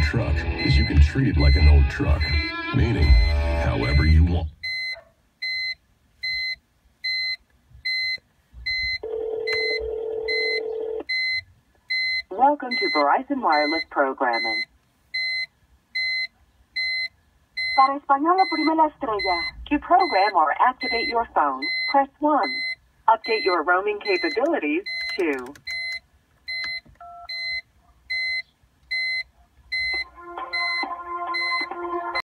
old truck is you can treat it like an old truck, meaning however you want. Welcome to Verizon Wireless Programming. Para Española Primera estrella. To program or activate your phone, press 1. Update your roaming capabilities, 2.